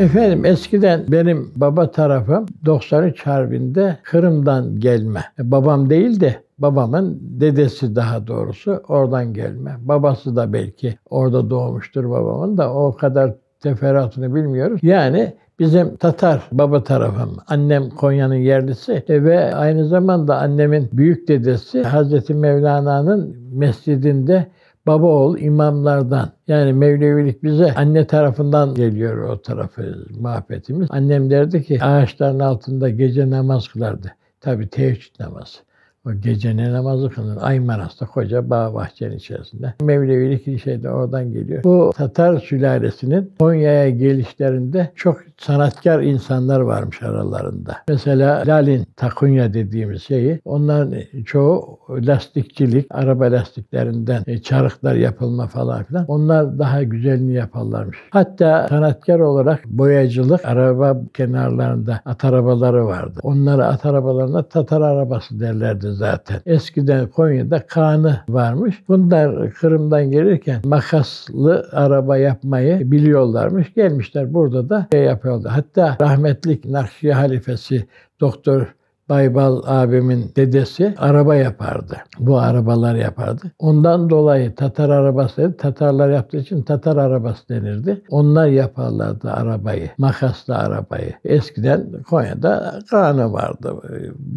Efendim eskiden benim baba tarafım 93 Harbi'nde Kırım'dan gelme. E, babam değil de babamın dedesi daha doğrusu oradan gelme. Babası da belki orada doğmuştur babamın da o kadar teferruatını bilmiyoruz. Yani Bizim Tatar baba tarafım. Annem Konya'nın yerlisi e, ve aynı zamanda annemin büyük dedesi Hazreti Mevlana'nın mescidinde baba oğul imamlardan. Yani Mevlevilik bize anne tarafından geliyor o tarafı muhabbetimiz. Annem derdi ki ağaçların altında gece namaz kılardı. Tabi teheccüd namazı. O gece ne namazı kılın. Aymanas'ta koca bağ bahçenin içerisinde. Mevlevilik şey de oradan geliyor. Bu Tatar sülalesinin Konya'ya gelişlerinde çok sanatkar insanlar varmış aralarında. Mesela Lalin Takunya dediğimiz şeyi onların çoğu lastikçilik, araba lastiklerinden e, çarıklar yapılma falan filan. Onlar daha güzelini yaparlarmış. Hatta sanatkar olarak boyacılık araba kenarlarında at arabaları vardı. Onlara at arabalarına Tatar arabası derlerdi zaten. Eskiden Konya'da kanı varmış. Bunlar Kırım'dan gelirken makaslı araba yapmayı biliyorlarmış. Gelmişler burada da şey yapıyorlar. Hatta rahmetlik Nakşi halifesi Doktor Baybal abimin dedesi araba yapardı. Bu arabalar yapardı. Ondan dolayı Tatar arabası Tatarlar yaptığı için Tatar arabası denirdi. Onlar yaparlardı arabayı. Makaslı arabayı. Eskiden Konya'da Kaan'ı vardı.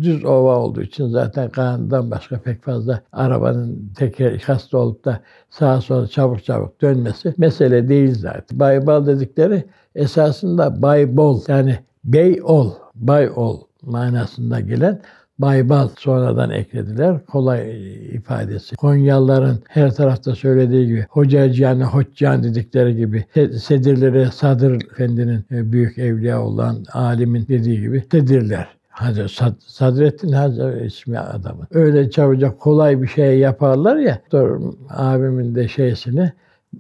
Düz ova olduğu için zaten Kaan'dan başka pek fazla arabanın teker hasta olup da sağa sola çabuk çabuk dönmesi mesele değil zaten. Baybal dedikleri esasında Baybol yani bey ol, bay ol manasında gelen Baybal sonradan eklediler. Kolay ifadesi. Konyalıların her tarafta söylediği gibi Hocacıyan, Hoccan dedikleri gibi Sedirlere Sadır Efendi'nin e, büyük evliya olan alimin dediği gibi Sedirler. Hacı Sad Sadrettin Hacı ismi adamın. Öyle çabucak kolay bir şey yaparlar ya. Dur, abimin de şeysini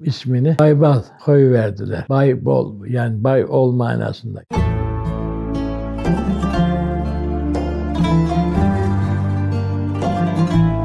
ismini Baybal koyu verdiler. Baybol yani bay ol manasında. Müzik thank you